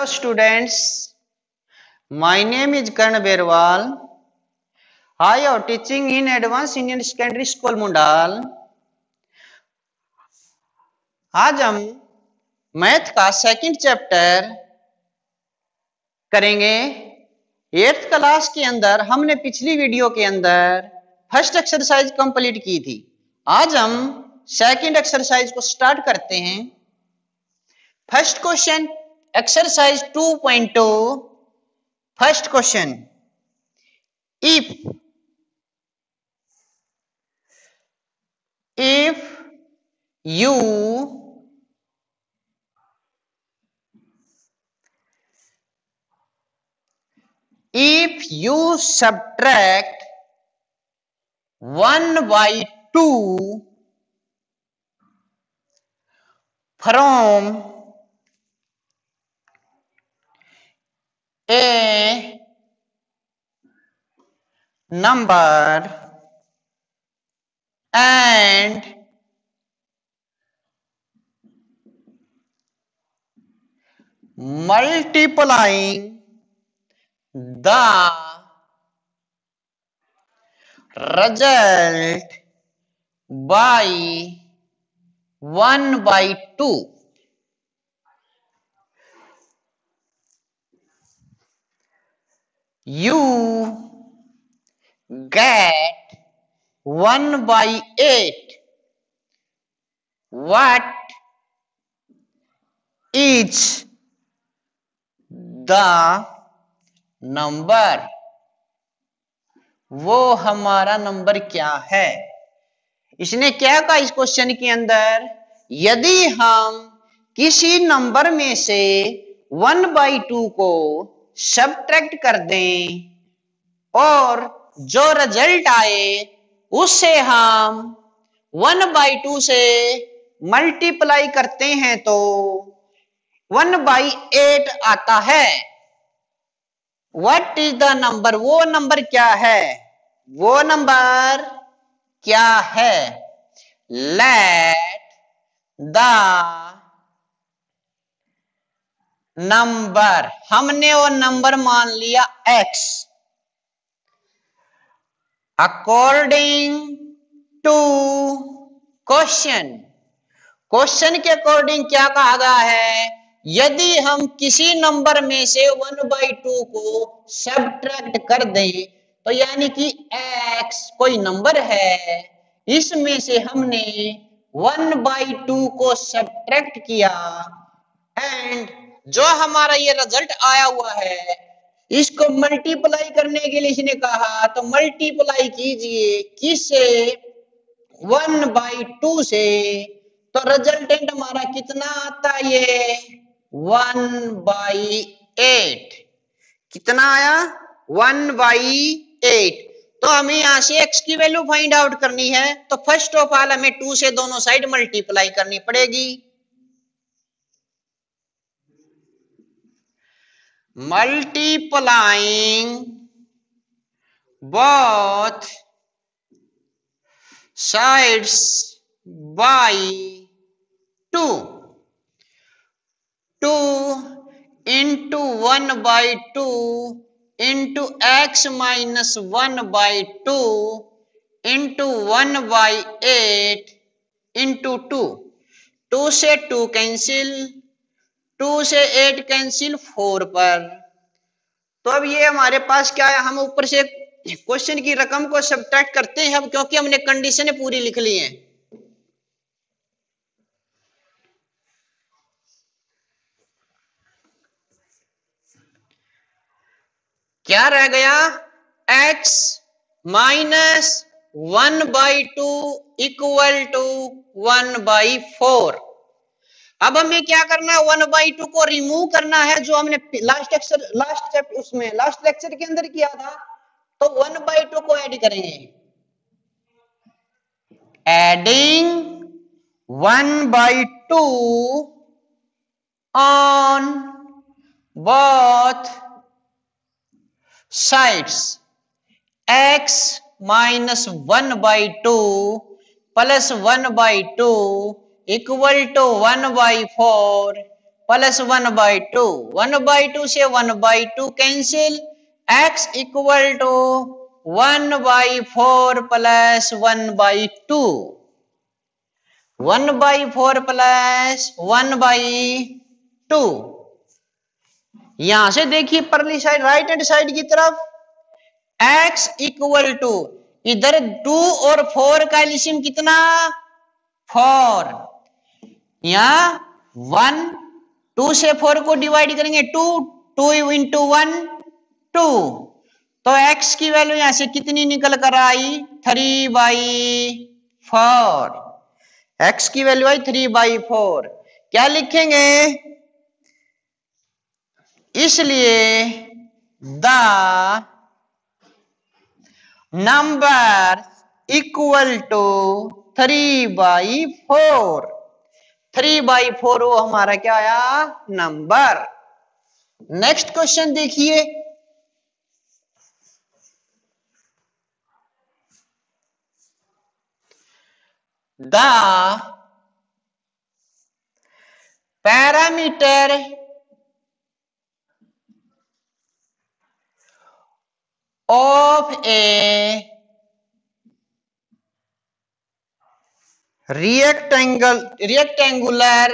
Hello students, my name is Karan Berwal. I teaching in Advanced Indian Secondary School Mundal. आज हम math का second chapter करेंगे eighth class के अंदर हमने पिछली वीडियो के अंदर फ़र्स्ट एक्सरसाइज कंप्लीट की थी आज हम सेकंड एक्सरसाइज को स्टार्ट करते हैं first question exercise 2.2 first question. If if you if you subtract 1 by 2 from a number and multiplying the result by 1 by 2 you get 1 by 8 what is the number? वो हमारा number क्या है? इसने क्या कहा इस क्वेश्चन के अंदर? यदि हम किसी नंबर में से वन बाई टू को सब्ट्रैक्ट कर दें और जो रिज़ल्ट आए उससे हम वन बाई टू से मल्टीप्लाई करते हैं तो वन बाई एट आता है। वट इज़ द नंबर वो नंबर क्या है? वो नंबर क्या है? Let the number. हमने वो नंबर मान लिया x according to question question के अकॉर्डिंग क्या कहा गया है? यदि हम किसी नंबर में से वन बाई टू को सब्ट्रैक्ट कर दें तो यानी कि x कोई नंबर है, इसमें से हमने वन बाई टू को सब्ट्रैक्ट किया एंड जो हमारा ये रिज़ल्ट आया हुआ है, इसको मल्टीप्लाई करने के लिए इसने कहा तो मल्टीप्लाई कीजिए किससे वन बाई टू से। तो रिजल्टेंट हमारा कितना आता है ये? वन बाई एट कितना आया? वन बाई एट तो हमें यहाँ से x की वैल्यू फाइंड आउट करनी है तो फ़र्स्ट ऑफ़ ऑल हमें टू से दोनों साइड मल्टीप्लाई करनी पड़ेगी। multiplying both sides by 2 2 into 1 by 2 into x minus 1 by 2 into 1 by 8 into 2 2 से 2 कैंसिल Two से एट कैंसिल फोर पर। तो अब ये हमारे पास क्या है? हम ऊपर से क्वेश्चन की रकम को सब्ट्रैक्ट करते हैं अब, क्योंकि हमने कंडीशन पूरी लिख ली है। क्या रह गया? X minus one by two equal to one by four अब हमें क्या करना है? वन बाई टू को रिमूव करना है, जो हमने लास्ट लास्ट चैप्टर उसमें लास्ट लेक्चर के अंदर किया था तो वन बाई टू को ऐड करेंगे। Adding one by two on both sides x minus one by two plus one by two equal to one by four plus one by two. One by two से one by two cancel. X equal to one by four plus one by two. One by four plus one by two. यहाँ से देखिए परली side right hand side की तरफ़। X equal to इधर two और four का एलिशियम कितना? फोर यहाँ वन, टू से फोर को डिवाइड करेंगे, two two into one, two. तो x की वैल्यू यहाँ से कितनी निकल कर आई? थ्री बाई फोर एक्स की वैल्यू आई थ्री बाई फोर क्या लिखेंगे? इसलिए the number equal to three by four three by four वो हमारा क्या आया? नंबर नेक्स्ट क्वेश्चन देखिए. The parameter of a rectangle rectangular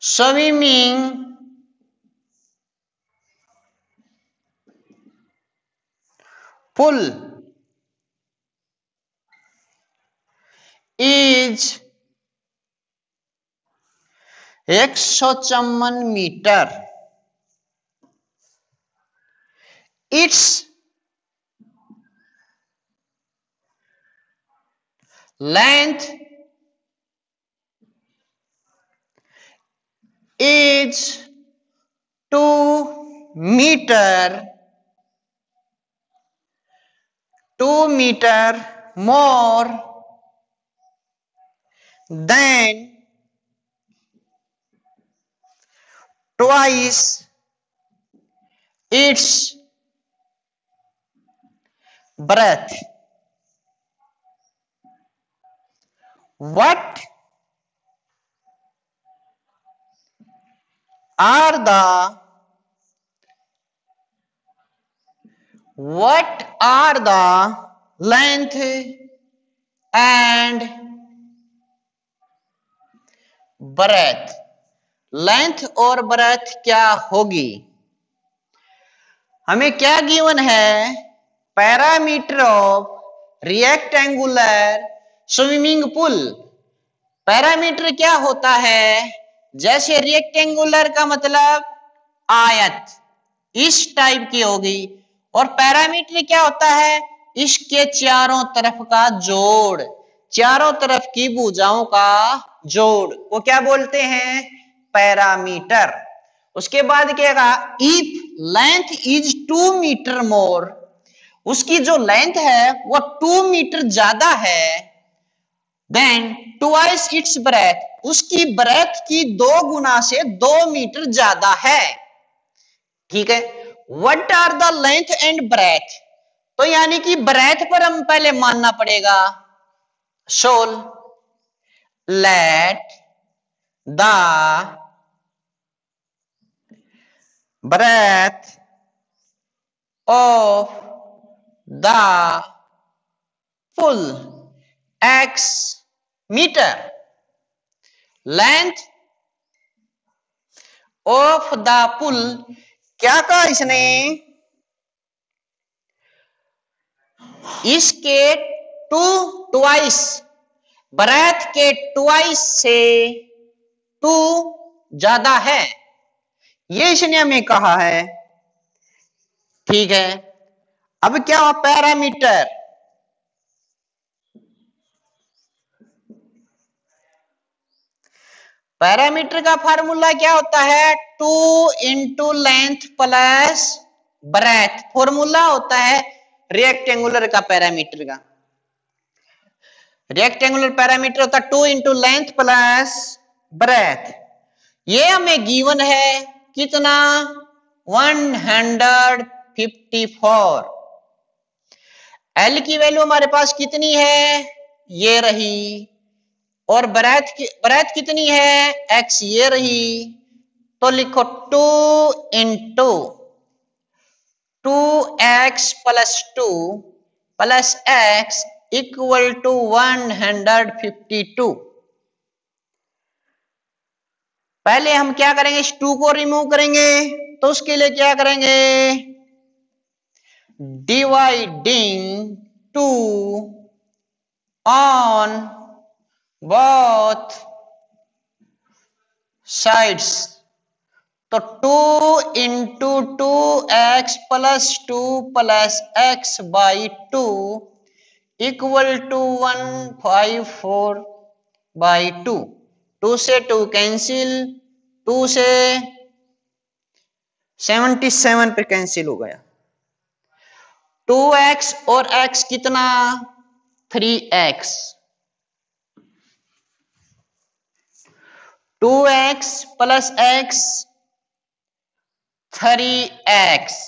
swimming pool is एक metre its length is 2 meter 2 meter more than twice its breath. What are the what are the length and breadth length और breadth क्या होगी हमें क्या given है parameter of rectangular swimming pool. Parameter क्या होता है? जैसे रेक्टेंगुलर का मतलब आयत। इस टाइप की होगी। और पैरामीटर क्या होता है? इसके चारों तरफ़ का जोड़। चारों तरफ़ की भुजाओं का जोड़। वो क्या बोलते हैं? पैरामीटर। उसके बाद क्या कहा? If length is two metre more उसकी जो लेंथ है, वो टू मीटर ज़्यादा है। देन ट्वाइस इट्स ब्रेथ उसकी ब्रेथ की दो गुना से दो मीटर ज़्यादा है। ठीक है? What are the length and breadth तो यानी कि ब्रेथ पर हम पहले मानना पड़ेगा। Sol let the breadth of the full. X meter. Length of the pull क्या कहा इसने? इसके टू ट्वाइस ब्रेथ के ट्वाइस से टू ज़्यादा है। ये इसने हमें कहा है। ठीक है। अब क्या हुआ? पैरामीटर पैरामीटर का फार्मूला क्या होता है? Two into length plus breadth. Formula होता है रेक्टेंगुलर का पैरामीटर का। रेक्टेंगुलर पैरामीटर होता है two into length plus breadth. ये हमें गिवन है कितना? One hundred fifty four. L की वैल्यू हमारे पास कितनी है? ये रही और ब्रैथ की ब्रैथ कितनी है? एक्स ये रही। तो लिखो two into two x plus two plus x equal to one hundred fifty two पहले हम क्या करेंगे? इस टू को रिमूव करेंगे। तो उसके लिए क्या करेंगे? Dividing two on both sides तो two into two x plus two plus x by two equal to one five four by two two से टू कैंसिल टू से सेवेंटी सेवन पे कैंसिल हो गया। टू एक्स और x कितना? Three x two x plus x three x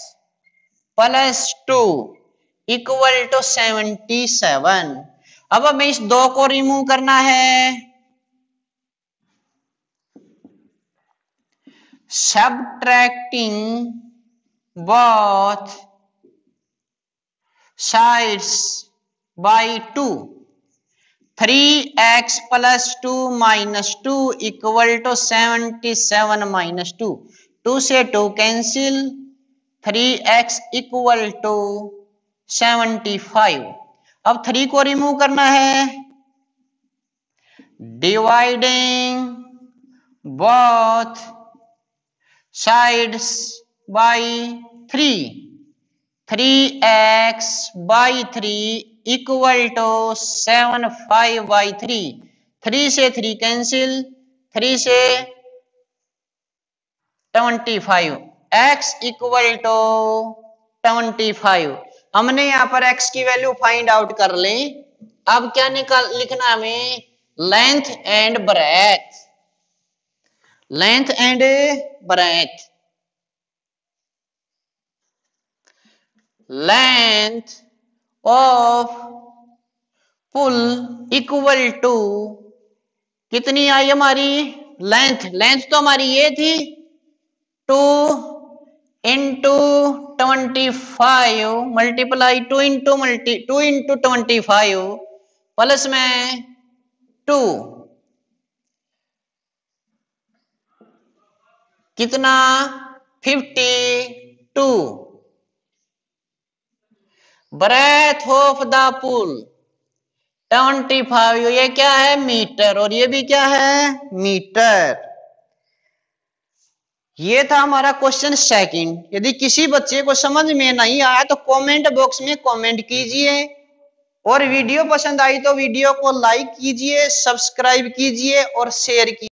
plus two equal to seventy seven. अब हमें इस दो को रिमूव करना है। Subtracting both sides by 2 three x plus two minus two equal to seventy seven minus two two से two cancel three x equal to seventy five अब three को रिमूव करना है। Dividing both sides by three three x by three equal to 7 5 by 3 3 से three cancel three से twenty five x equal to 25 हमने यहाँ पर x की वैल्यू फाइंड आउट कर ली। अब क्या निकाल, लिखना हमें? Length and breadth length and breadth length of pool equal to कितनी आई हमारी? लेंथ लेंथ तो हमारी ये थी two into twenty five multiply two into multi two into twenty five plus में टू कितना? Fifty two breadth of the pool twenty five ये क्या है? मीटर और ये भी क्या है? मीटर ये था हमारा क्वेश्चन सेकंड यदि किसी बच्चे को समझ में नहीं आया तो कमेंट बॉक्स में कमेंट कीजिए। और वीडियो पसंद आई तो वीडियो को लाइक कीजिए सब्सक्राइब कीजिए और शेयर कीजिए।